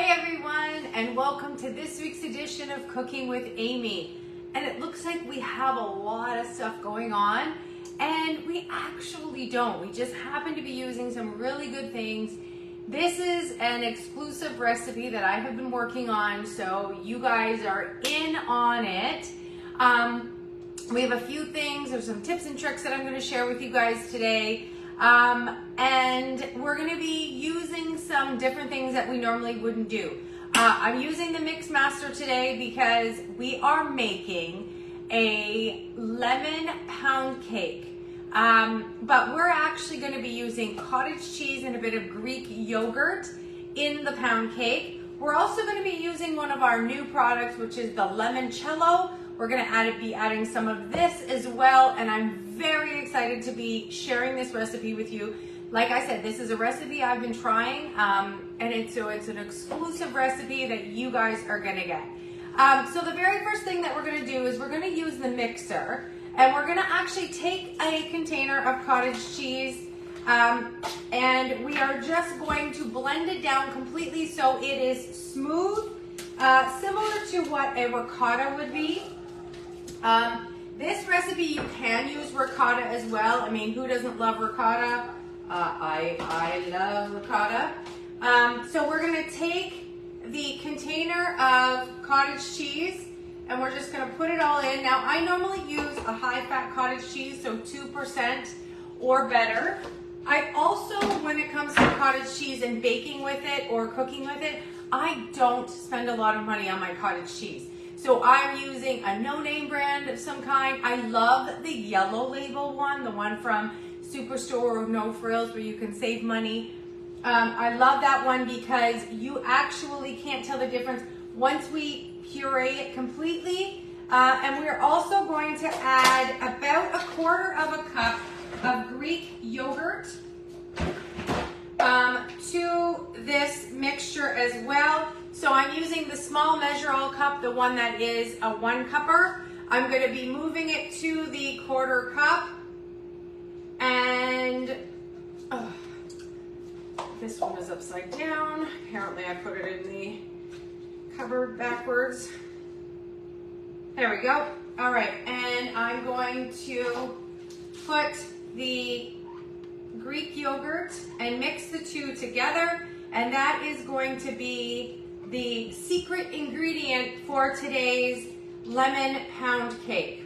Hey everyone, and welcome to this week's edition of Cooking with Aimee. And it looks like we have a lot of stuff going on, and we actually don't. We just happen to be using some really good things. This is an exclusive recipe that I have been working on, so you guys are in on it. Um, we have a few things, there's some tips and tricks that I'm gonna share with you guys today. Um, and we're gonna be using some different things that we normally wouldn't do. Uh, I'm using the Mix Master today because we are making a lemon pound cake. Um, but we're actually gonna be using cottage cheese and a bit of Greek yogurt in the pound cake. We're also gonna be using one of our new products, which is the limoncello. We're gonna add, be adding some of this as well, and I'm very excited to be sharing this recipe with you. Like I said, this is a recipe I've been trying, um, and it's, so it's an exclusive recipe that you guys are gonna get. Um, so the very first thing that we're gonna do is we're gonna use the mixer, and we're gonna actually take a container of cottage cheese, um, and we are just going to blend it down completely so it is smooth, uh, similar to what a ricotta would be. Um, this recipe, you can use ricotta as well. I mean, who doesn't love ricotta? Uh, I, I love ricotta. Um, so we're gonna take the container of cottage cheese and we're just gonna put it all in. Now, I normally use a high-fat cottage cheese, so 2% or better. I also, when it comes to cottage cheese and baking with it or cooking with it, I don't spend a lot of money on my cottage cheese. So I'm using a no-name brand of some kind. I love the yellow label one, the one from Superstore or No Frills where you can save money. Um, I love that one because you actually can't tell the difference once we puree it completely. Uh, and we're also going to add about a quarter of a cup of Greek yogurt um, to this mixture as well. So I'm using the small measure all cup, the one that is a one cupper. I'm gonna be moving it to the quarter cup. And oh, this one is upside down. Apparently I put it in the cupboard backwards. There we go. All right, and I'm going to put the Greek yogurt and mix the two together. And that is going to be the secret ingredient for today's lemon pound cake.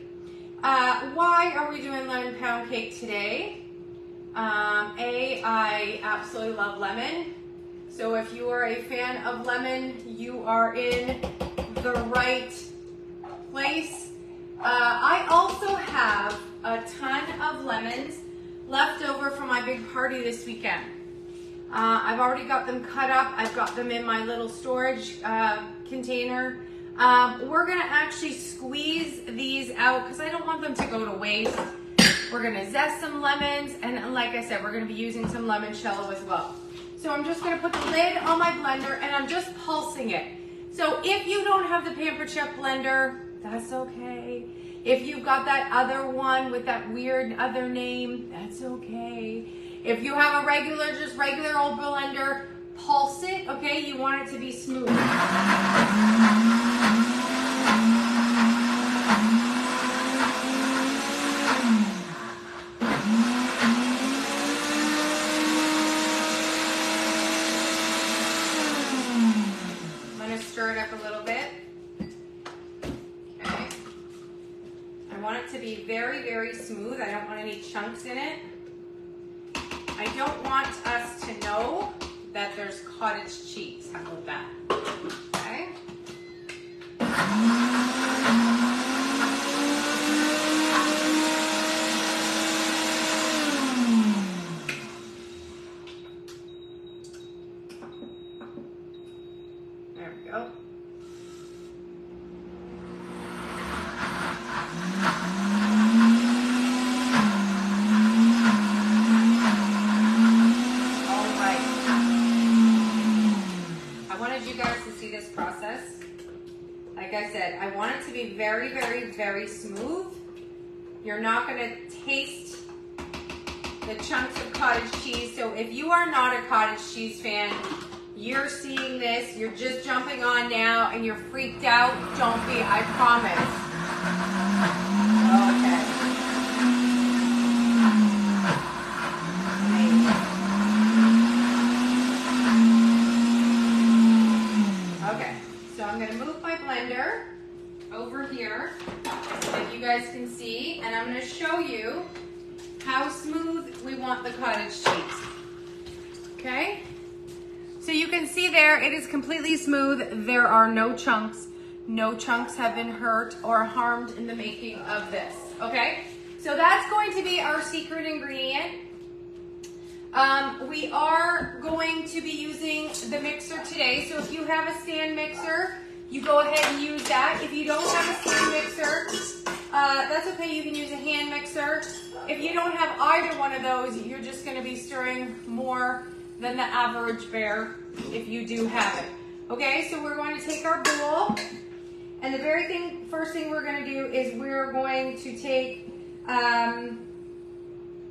Uh, why are we doing lemon pound cake today? Um, a, I absolutely love lemon. So if you are a fan of lemon, you are in the right place. Uh, I also have a ton of lemons left over from my big party this weekend. Uh, I've already got them cut up. I've got them in my little storage uh, container. Um, we're gonna actually squeeze these out because I don't want them to go to waste. We're gonna zest some lemons and like I said, we're gonna be using some limoncello as well. So I'm just gonna put the lid on my blender and I'm just pulsing it. So if you don't have the Pampered Chef blender, that's okay. If you've got that other one with that weird other name, that's okay. If you have a regular, just regular old blender, pulse it, okay? You want it to be smooth. I'm gonna stir it up a little bit. Okay. I want it to be very, very smooth. I don't want any chunks in it. Don't want us to know that there's cottage cheese. How about that? Okay. There we go. All right. I wanted you guys to see this process. Like I said, I want it to be very, very, very smooth. You're not gonna taste the chunks of cottage cheese. So if you are not a cottage cheese fan, you're seeing this, you're just jumping on now, and you're freaked out, don't be, I promise. Okay. Okay, so I'm gonna move my blender over here so that you guys can see, and I'm gonna show you how smooth we want the cottage cheese. Okay? So you can see there, it is completely smooth. There are no chunks. No chunks have been hurt or harmed in the making of this, okay? So that's going to be our secret ingredient. Um, we are going to be using the mixer today. So if you have a stand mixer, you go ahead and use that. If you don't have a stand mixer, uh, that's okay. You can use a hand mixer. If you don't have either one of those, you're just going to be stirring more than the average bear if you do have it. Okay, so we're going to take our bowl, and the very thing, first thing we're going to do is we're going to take um,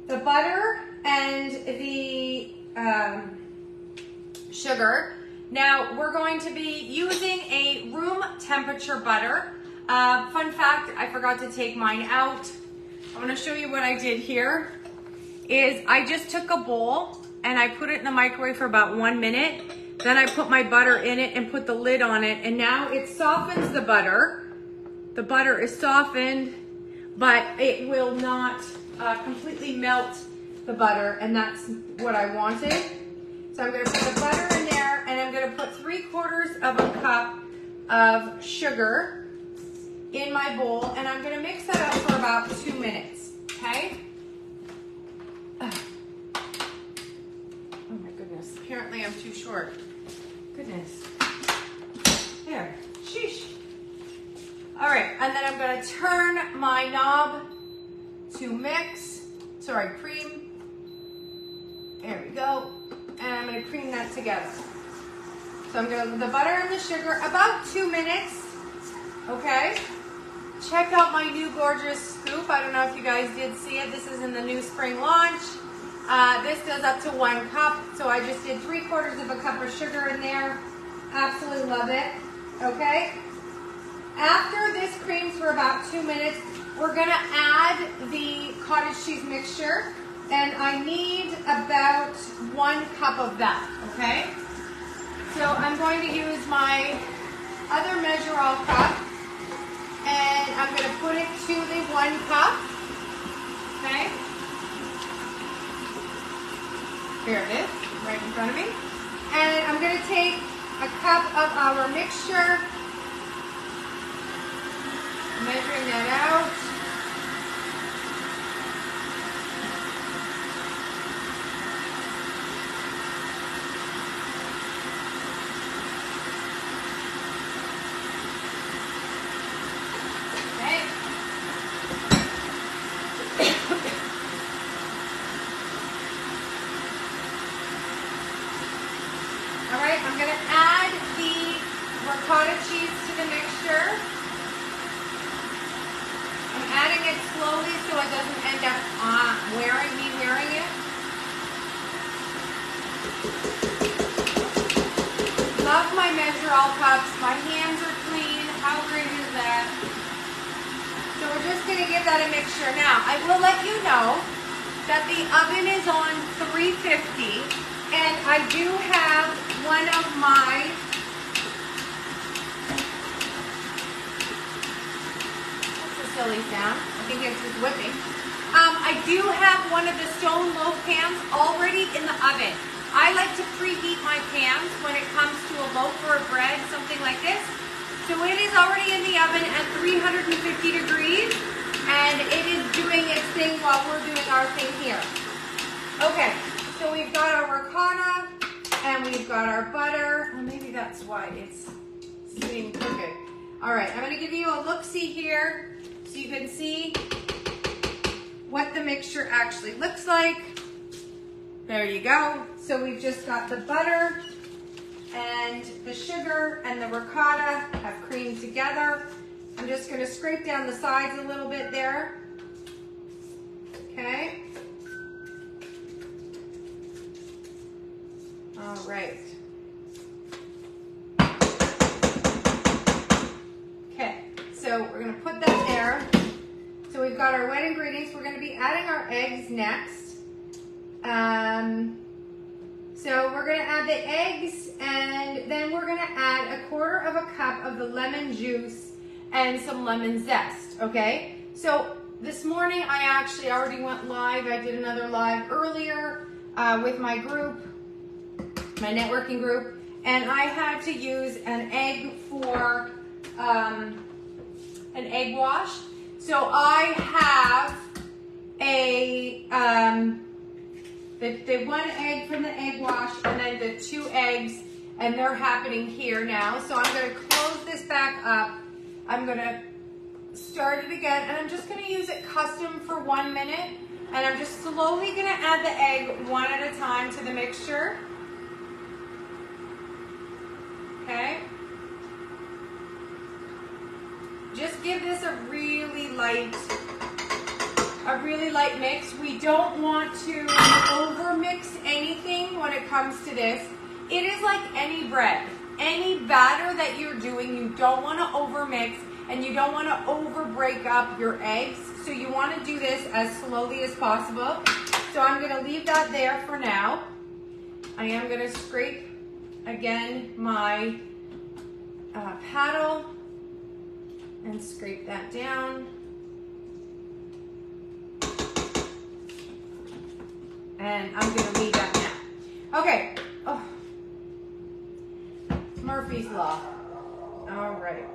the butter and the um, sugar. Now we're going to be using a room temperature butter. Uh, fun fact, I forgot to take mine out. I'm gonna show you what I did here. Is I just took a bowl and I put it in the microwave for about one minute. Then I put my butter in it and put the lid on it and now it softens the butter. The butter is softened, but it will not uh, completely melt the butter and that's what I wanted. So I'm gonna put the butter in there I'm gonna put three quarters of a cup of sugar in my bowl and I'm gonna mix that up for about two minutes, okay? Oh my goodness, apparently I'm too short. Goodness. There, sheesh. All right, and then I'm gonna turn my knob to mix, sorry, cream. There we go. And I'm gonna cream that together. So I'm gonna, the butter and the sugar, about two minutes, okay? Check out my new gorgeous scoop. I don't know if you guys did see it. This is in the new spring launch. Uh, this does up to one cup, so I just did three quarters of a cup of sugar in there. Absolutely love it, okay? After this creams for about two minutes, we're gonna add the cottage cheese mixture, and I need about one cup of that, okay? So I'm going to use my other measure all cup, and I'm gonna put it to the one cup, okay? There it is, right in front of me. And I'm gonna take a cup of our mixture, measuring that out. Okay. All right, I'm gonna add the ricotta cheese to the mixture. I'm adding it slowly so it doesn't end up uh, wearing me wearing it. Love my measure all cups. My hands are clean. How great is that? So we're just gonna give that a mixture. Now, I will let you know that the oven is on 350 and I do have one of my silly sound. I think it's just whipping. Um, I do have one of the stone loaf pans already in the oven. I like to preheat my pans when it comes to a loaf or a bread, something like this. So it is already in the oven at 350 degrees and it is doing its thing while we're doing our thing here. Okay, so we've got our ricotta and we've got our butter. Well, maybe that's why it's sitting crooked. All right, I'm gonna give you a look-see here so you can see what the mixture actually looks like. There you go. So we've just got the butter and the sugar and the ricotta have creamed together. I'm just gonna scrape down the sides a little bit there. Okay. All right. Okay, so we're gonna put that there. So we've got our wet ingredients. We're gonna be adding our eggs next. Um, so we're gonna add the eggs and then we're gonna add a quarter of a cup of the lemon juice and some lemon zest, okay? So this morning I actually already went live. I did another live earlier uh, with my group, my networking group, and I had to use an egg for um, an egg wash. So I have a, um, the, the one egg from the egg wash and then the two eggs and they're happening here now. So I'm gonna close this back up. I'm gonna start it again and I'm just gonna use it custom for one minute and I'm just slowly gonna add the egg one at a time to the mixture. Okay. Just give this a really light, a really light mix. We don't want to over mix anything when it comes to this. It is like any bread. Any batter that you're doing, you don't want to over mix and you don't want to over break up your eggs. So you want to do this as slowly as possible. So I'm going to leave that there for now. I am going to scrape again my uh, paddle and scrape that down. And I'm gonna leave that now. Okay. Oh. Murphy's Law. All right.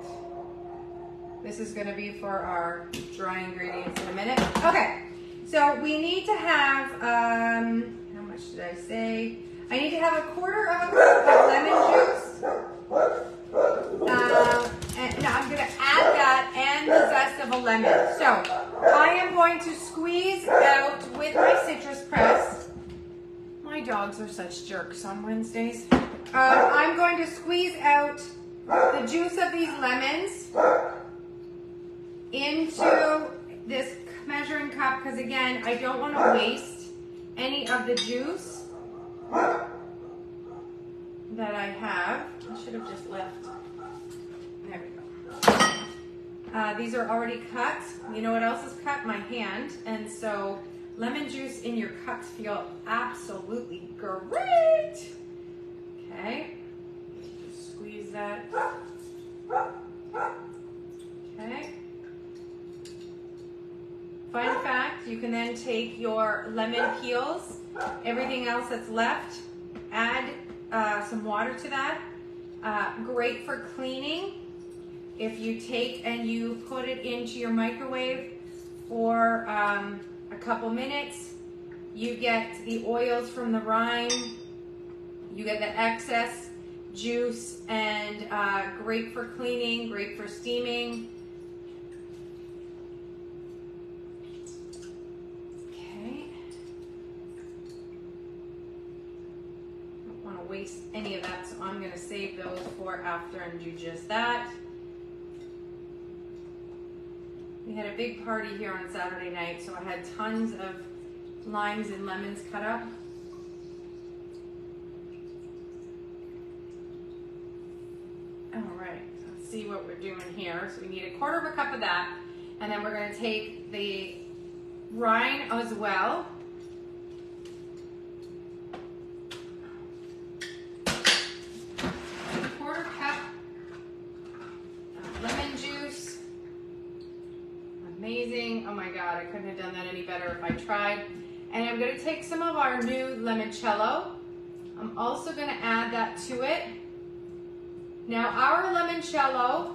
This is gonna be for our dry ingredients in a minute. Okay. So we need to have, um, how much did I say? I need to have a quarter of a cup of lemon juice. Um, and now I'm gonna add that and the zest of a lemon. So I am going to squeeze out with my citrus press. My dogs are such jerks on Wednesdays. Um, I'm going to squeeze out the juice of these lemons into this measuring cup because again, I don't want to waste any of the juice that I have. I should have just left. Uh, these are already cut. You know what else is cut? My hand. And so lemon juice in your cups feel absolutely great. Okay. Just squeeze that. Okay. Fun fact, you can then take your lemon peels, everything else that's left, add uh, some water to that. Uh, great for cleaning. If you take and you put it into your microwave for um, a couple minutes, you get the oils from the rind, you get the excess juice, and uh, great for cleaning, great for steaming. Okay. Don't want to waste any of that, so I'm gonna save those for after and do just that. We had a big party here on Saturday night, so I had tons of limes and lemons cut up. All right, let's see what we're doing here. So we need a quarter of a cup of that, and then we're gonna take the rind as well. amazing. Oh my God, I couldn't have done that any better if I tried. And I'm gonna take some of our new limoncello. I'm also gonna add that to it. Now our limoncello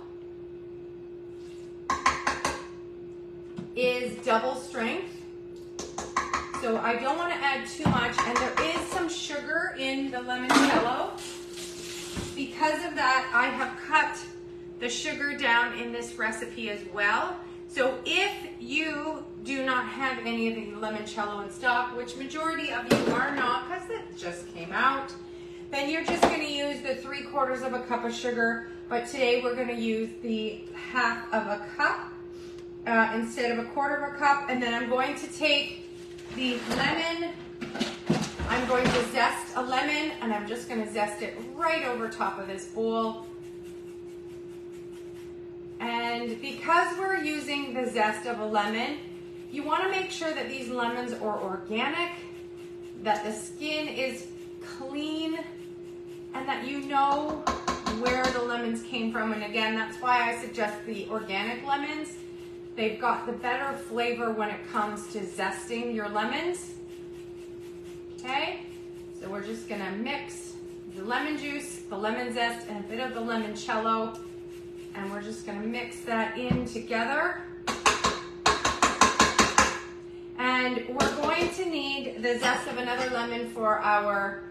is double strength. So I don't wanna add too much and there is some sugar in the limoncello. Because of that, I have cut the sugar down in this recipe as well. So if you do not have any of the limoncello in stock, which majority of you are not because it just came out, then you're just going to use the three quarters of a cup of sugar. But today we're going to use the half of a cup uh, instead of a quarter of a cup. And then I'm going to take the lemon, I'm going to zest a lemon and I'm just going to zest it right over top of this bowl. And because we're using the zest of a lemon, you wanna make sure that these lemons are organic, that the skin is clean, and that you know where the lemons came from. And again, that's why I suggest the organic lemons. They've got the better flavor when it comes to zesting your lemons. Okay, so we're just gonna mix the lemon juice, the lemon zest, and a bit of the limoncello. And we're just gonna mix that in together. And we're going to need the zest of another lemon for our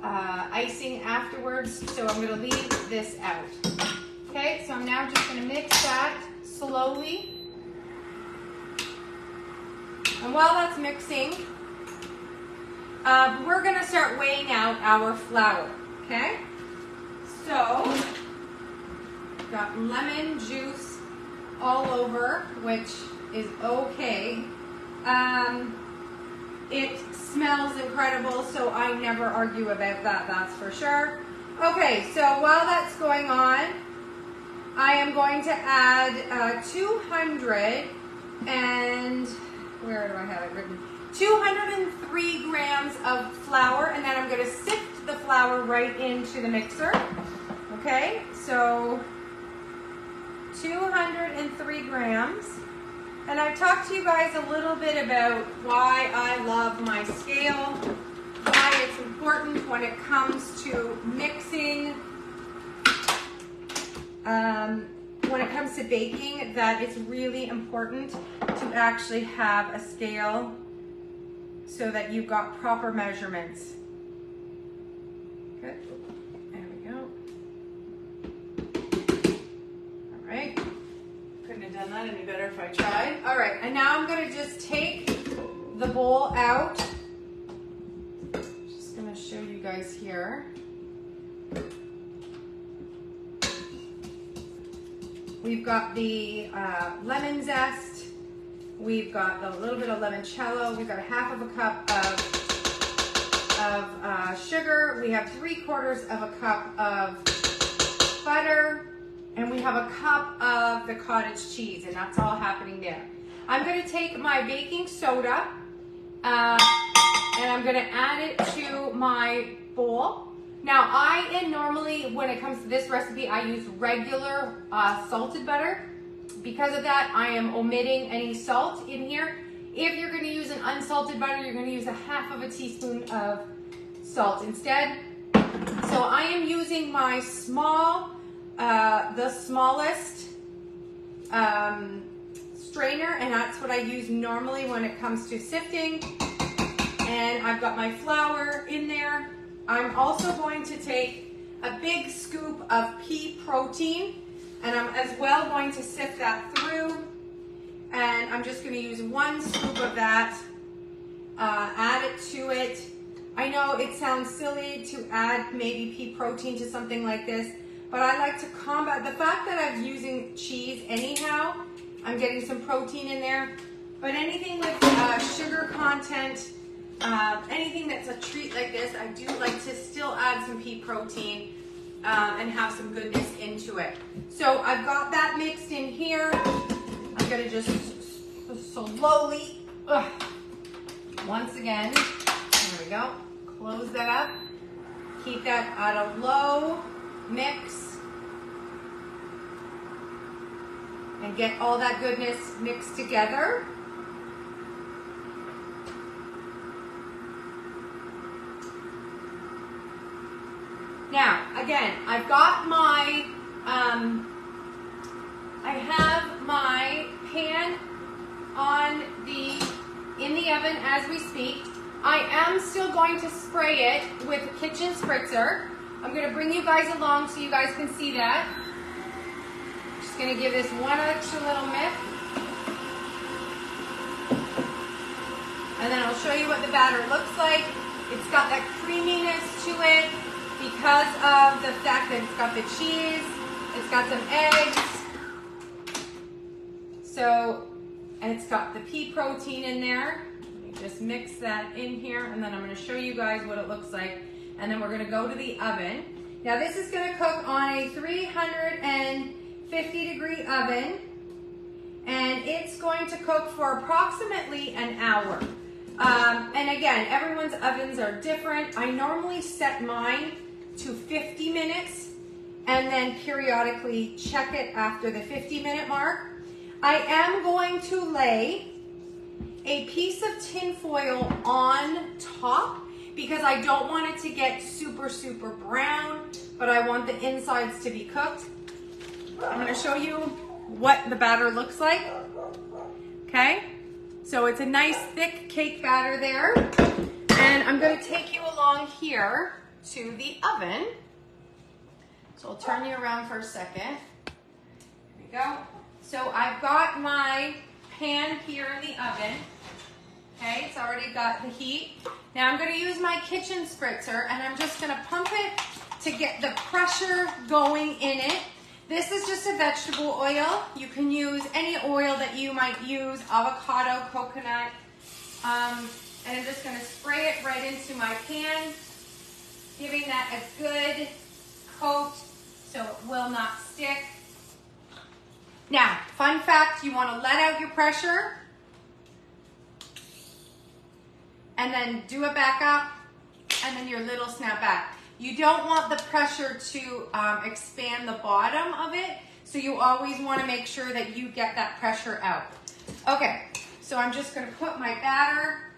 uh, icing afterwards. So I'm gonna leave this out. Okay, so I'm now just gonna mix that slowly. And while that's mixing, uh, we're gonna start weighing out our flour, okay? So, got lemon juice all over, which is okay. Um, it smells incredible, so I never argue about that, that's for sure. Okay, so while that's going on, I am going to add uh, 200 and, where do I have it written? 203 grams of flour, and then I'm going to sift the flour right into the mixer. Okay, so 203 grams. And I've talked to you guys a little bit about why I love my scale, why it's important when it comes to mixing, um, when it comes to baking, that it's really important to actually have a scale so that you've got proper measurements. Any better if I tried. All right, and now I'm gonna just take the bowl out. Just gonna show you guys here. We've got the uh, lemon zest. We've got a little bit of limoncello. We've got a half of a cup of, of uh, sugar. We have three quarters of a cup of butter. And we have a cup of the cottage cheese, and that's all happening there. I'm gonna take my baking soda, uh, and I'm gonna add it to my bowl. Now, I am normally, when it comes to this recipe, I use regular uh, salted butter. Because of that, I am omitting any salt in here. If you're gonna use an unsalted butter, you're gonna use a half of a teaspoon of salt instead. So I am using my small uh, the smallest um, strainer and that's what I use normally when it comes to sifting. And I've got my flour in there. I'm also going to take a big scoop of pea protein and I'm as well going to sift that through. And I'm just gonna use one scoop of that, uh, add it to it. I know it sounds silly to add maybe pea protein to something like this, but I like to combat the fact that I'm using cheese anyhow. I'm getting some protein in there, but anything with uh, sugar content, uh, anything that's a treat like this, I do like to still add some pea protein um, and have some goodness into it. So I've got that mixed in here. I'm gonna just slowly, ugh, once again, there we go, close that up. Keep that at a low mix. And get all that goodness mixed together. Now, again, I've got my, um, I have my pan on the, in the oven as we speak. I am still going to spray it with kitchen spritzer. I'm gonna bring you guys along so you guys can see that. Just gonna give this one extra little mix. And then I'll show you what the batter looks like. It's got that creaminess to it because of the fact that it's got the cheese, it's got some eggs. So, and it's got the pea protein in there. Just mix that in here and then I'm gonna show you guys what it looks like and then we're gonna go to the oven. Now this is gonna cook on a 350 degree oven and it's going to cook for approximately an hour. Um, and again, everyone's ovens are different. I normally set mine to 50 minutes and then periodically check it after the 50 minute mark. I am going to lay a piece of tin foil on top because I don't want it to get super, super brown, but I want the insides to be cooked. I'm gonna show you what the batter looks like. Okay, so it's a nice thick cake batter there. And I'm gonna take you along here to the oven. So I'll turn you around for a second. Here we go. So I've got my pan here in the oven. Okay, it's already got the heat. Now I'm gonna use my kitchen spritzer and I'm just gonna pump it to get the pressure going in it. This is just a vegetable oil. You can use any oil that you might use, avocado, coconut. Um, and I'm just gonna spray it right into my pan, giving that a good coat so it will not stick. Now, fun fact, you wanna let out your pressure and then do it back up and then your little snap back. You don't want the pressure to um, expand the bottom of it, so you always wanna make sure that you get that pressure out. Okay, so I'm just gonna put my batter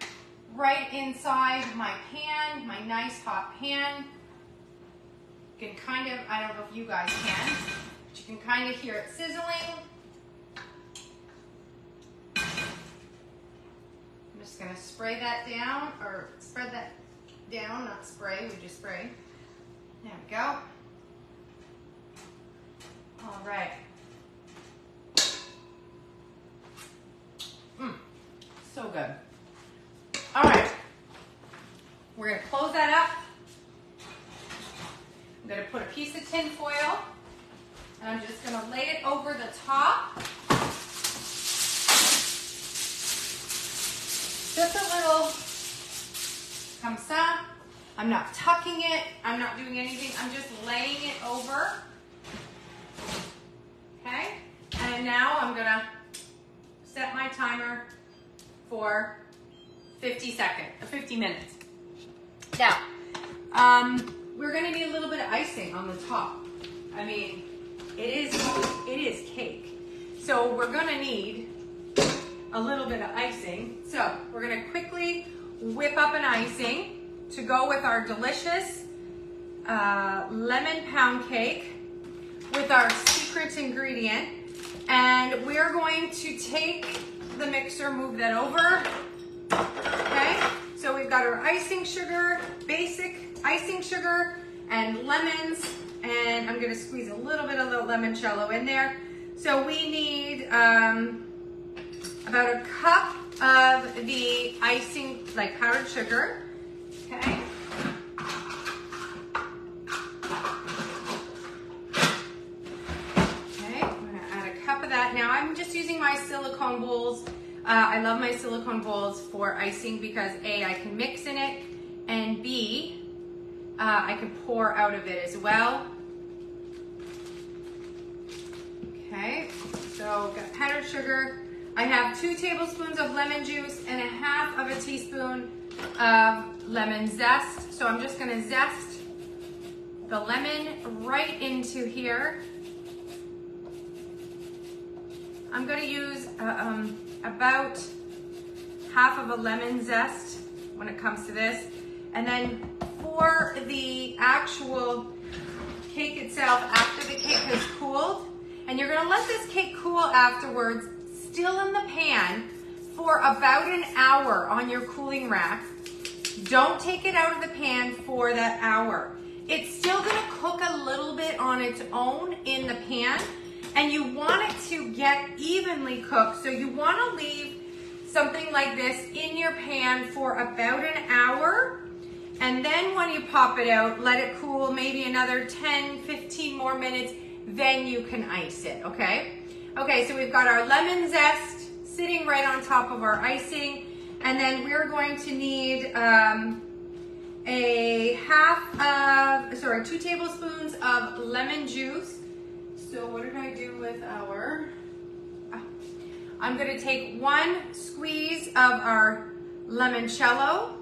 right inside my pan, my nice hot pan. You can kind of, I don't know if you guys can, but you can kind of hear it sizzling. Just gonna spray that down, or spread that down, not spray, we just spray. There we go. All right. Mm, so good. All right. We're gonna close that up. I'm gonna put a piece of tin foil and I'm just gonna lay it over the top. I'm not tucking it. I'm not doing anything. I'm just laying it over. Okay? And now I'm gonna set my timer for 50 seconds, 50 minutes. Now, um, we're gonna need a little bit of icing on the top. I mean, it is, it is cake. So we're gonna need a little bit of icing. So we're gonna quickly whip up an icing to go with our delicious uh, lemon pound cake with our secret ingredient. And we're going to take the mixer, move that over. Okay, so we've got our icing sugar, basic icing sugar, and lemons. And I'm gonna squeeze a little bit of the limoncello in there. So we need um, about a cup of the icing, like powdered sugar. Okay. Okay, I'm gonna add a cup of that. Now I'm just using my silicone bowls. Uh, I love my silicone bowls for icing because A, I can mix in it, and B, uh, I can pour out of it as well. Okay, so got powdered sugar. I have two tablespoons of lemon juice and a half of a teaspoon of lemon zest. So I'm just gonna zest the lemon right into here. I'm gonna use uh, um, about half of a lemon zest when it comes to this. And then for the actual cake itself, after the cake has cooled, and you're gonna let this cake cool afterwards, still in the pan, for about an hour on your cooling rack. Don't take it out of the pan for that hour. It's still gonna cook a little bit on its own in the pan and you want it to get evenly cooked. So you wanna leave something like this in your pan for about an hour. And then when you pop it out, let it cool maybe another 10, 15 more minutes, then you can ice it, okay? Okay, so we've got our lemon zest sitting right on top of our icing. And then we're going to need um, a half of, sorry, two tablespoons of lemon juice. So what did I do with our, ah, I'm gonna take one squeeze of our limoncello,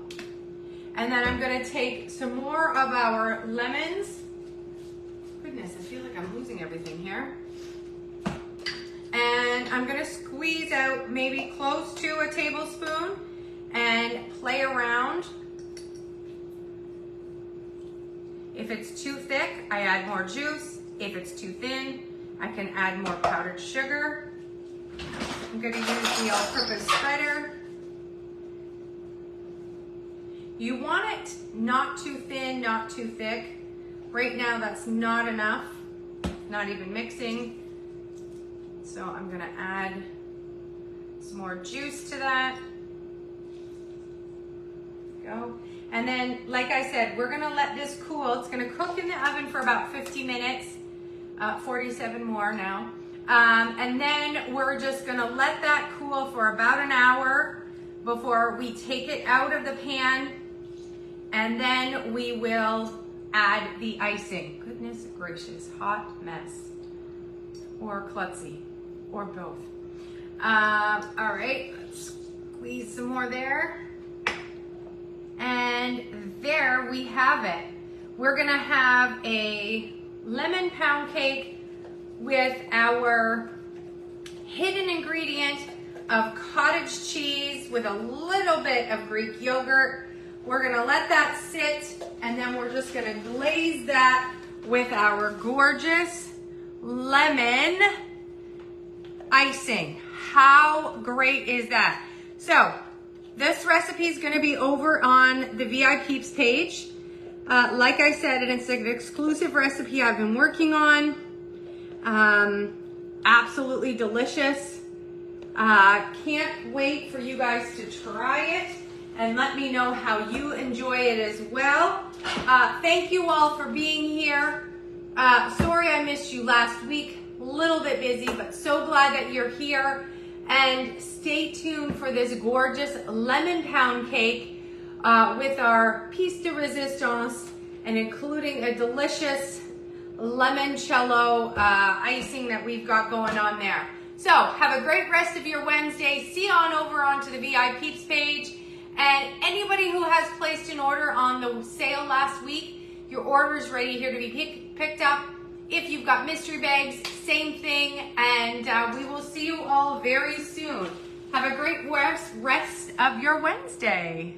and then I'm gonna take some more of our lemons. Goodness, I feel like I'm losing everything here. And I'm gonna squeeze out maybe close to a tablespoon and play around. If it's too thick, I add more juice. If it's too thin, I can add more powdered sugar. I'm gonna use the all-purpose spreader. You want it not too thin, not too thick. Right now that's not enough, not even mixing. So I'm gonna add some more juice to that. Go. And then, like I said, we're gonna let this cool. It's gonna cook in the oven for about 50 minutes, uh, 47 more now. Um, and then we're just gonna let that cool for about an hour before we take it out of the pan. And then we will add the icing. Goodness gracious, hot mess. Or klutzy, or both. Um, all right, squeeze some more there. And there we have it. We're gonna have a lemon pound cake with our hidden ingredient of cottage cheese with a little bit of Greek yogurt. We're gonna let that sit and then we're just gonna glaze that with our gorgeous lemon icing. How great is that? So this recipe is gonna be over on the VIPeeps page. Uh, like I said, it's an exclusive recipe I've been working on. Um, absolutely delicious. Uh, can't wait for you guys to try it and let me know how you enjoy it as well. Uh, thank you all for being here. Uh, sorry I missed you last week. A little bit busy, but so glad that you're here. And stay tuned for this gorgeous lemon pound cake uh, with our piece de resistance and including a delicious limoncello uh, icing that we've got going on there. So have a great rest of your Wednesday. See you on over onto the VIPeeps page. And anybody who has placed an order on the sale last week, your order is ready here to be pick, picked up. If you've got mystery bags, same thing. And uh, we will see you all very soon. Have a great rest, rest of your Wednesday.